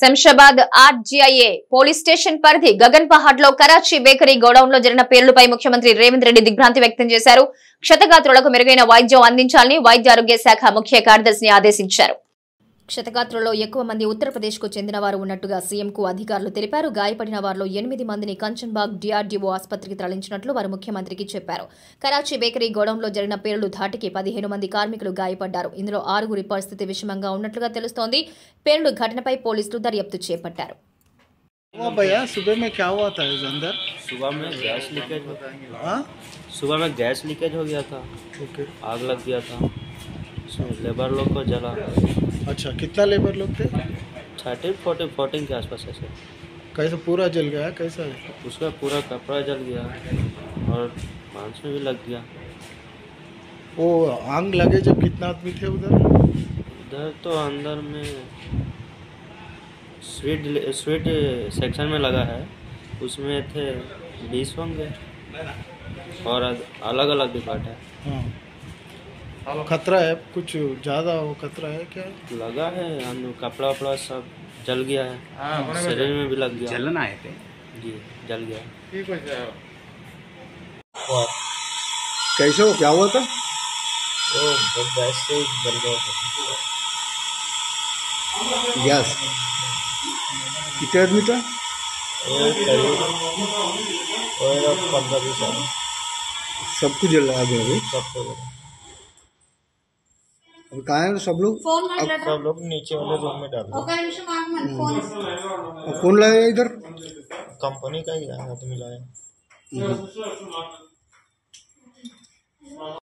Shamshabad RGIA police station పరిధి గగన్ పహాడ్లో కరాచీ బేకరీ గోడౌన్లో జరిగిన పేర్లపై ముఖ్యమంత్రి రేవంత్ రెడ్డి దిగ్భ్రాంతి వ్యక్తం చేశారు. క్షతగాత్రులకు మెరుగైన వైద్యం అందించాలని వైద్య ఆరోగ్య శాఖ ముఖ్య కార్యదర్శిని ఆదేశించారు. క్షతగాత్రుల్లో ఎక్కువ మంది ఉత్తరప్రదేశ్ కు చెందిన వారు ఉన్నట్టుగా సీఎంకు అధికారులు తెలిపారు గాయపడిన వారిలో ఎనిమిది మందిని కంచన్బాగ్ డిఆర్డీఓ ఆసుపత్రికి తరలించినట్లు వారు ముఖ్యమంత్రికి చెప్పారు కరాచీ బేకరీ గోడౌన్లో జరిగిన పేలుడు ధాటికి పదిహేను మంది కార్మికులు గాయపడ్డారు ఇందులో ఆరుగురి పరిస్థితి విషమంగా ఉన్నట్లుగా తెలుస్తోంది పేలుడు ఘటనపై పోలీసులు దర్యాప్తు చేపట్టారు हुआ भैया सुबह में क्या हुआ था इस अंदर सुबह में गैस लीकेज हो हाँ सुबह में गैस लीकेज हो गया था ओके आग लग गया था उसमें लेबर लोग को जला। अच्छा कितना लेबर लोग थे? थर्टीन फोर्टीन फोर्टीन के आसपास ऐसे कैसे पूरा जल गया कैसा? है उसका पूरा कपड़ा जल गया और मांस में भी लग गया। वो आग लगे जब कितना आदमी थे उधर? उधर तो अंदर में स्वीट स्वीट सेक्शन में लगा है। उसमें थे बीस होंगे और अलग अलग डिपार्ट है हाँ। खतरा है कुछ ज़्यादा वो खतरा है क्या? लगा है कपड़ा वपड़ा सब जल गया है। शरीर में भी लग गया। जलन आए थे। जी जल गया। कैसे हो? क्या हुआ था? वो गैस से जल गया गैस कितने आदमी था? पंद्रह बीस आदमी। सब कुछ जल रहा है अभी? सबको जला। अभी कहा है सब लोग अब सब लोग नीचे वाले रूम में डाल और कौन लाया इधर। कंपनी का ही आदमी लाया